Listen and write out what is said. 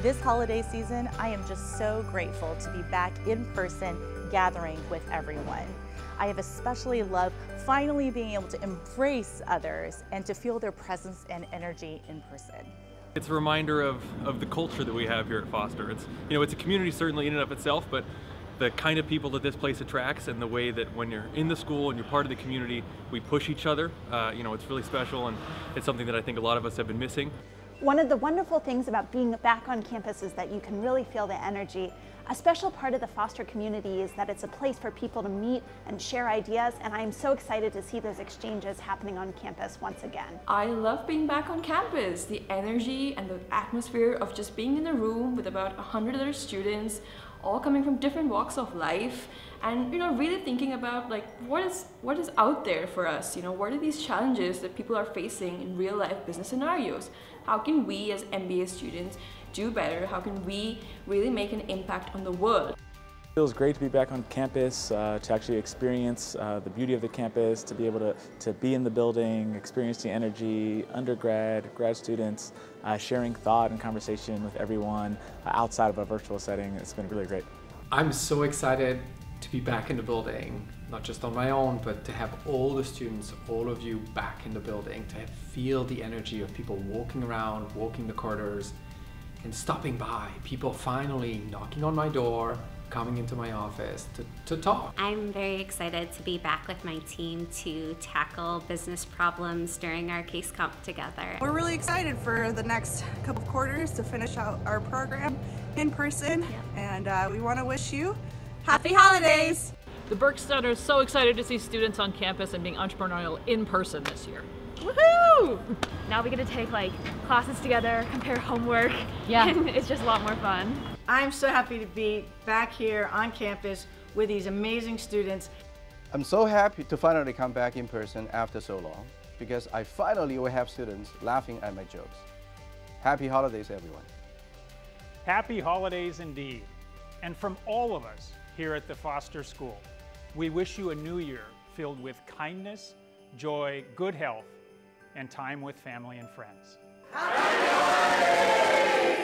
This holiday season, I am just so grateful to be back in person gathering with everyone. I have especially loved finally being able to embrace others and to feel their presence and energy in person. It's a reminder of, of the culture that we have here at Foster. It's, you know, it's a community certainly in and of itself, but the kind of people that this place attracts and the way that when you're in the school and you're part of the community, we push each other. Uh, you know, it's really special and it's something that I think a lot of us have been missing. One of the wonderful things about being back on campus is that you can really feel the energy. A special part of the Foster community is that it's a place for people to meet and share ideas, and I am so excited to see those exchanges happening on campus once again. I love being back on campus. The energy and the atmosphere of just being in a room with about 100 other students, all coming from different walks of life and you know really thinking about like what is what is out there for us? You know what are these challenges that people are facing in real life business scenarios? How can we as MBA students do better? How can we really make an impact on the world it feels great to be back on campus, uh, to actually experience uh, the beauty of the campus, to be able to, to be in the building, experience the energy, undergrad, grad students, uh, sharing thought and conversation with everyone uh, outside of a virtual setting. It's been really great. I'm so excited to be back in the building, not just on my own, but to have all the students, all of you back in the building, to feel the energy of people walking around, walking the corridors, and stopping by. People finally knocking on my door, coming into my office to, to talk. I'm very excited to be back with my team to tackle business problems during our case comp together. We're really excited for the next couple of quarters to finish out our program in person yep. and uh, we want to wish you happy holidays! The Buerk Center is so excited to see students on campus and being entrepreneurial in person this year. Woohoo! Now we get to take like classes together, compare homework. Yeah. And it's just a lot more fun. I'm so happy to be back here on campus with these amazing students. I'm so happy to finally come back in person after so long because I finally will have students laughing at my jokes. Happy holidays, everyone. Happy holidays indeed. And from all of us here at the Foster School, we wish you a new year filled with kindness, joy, good health, and time with family and friends. Happy holidays!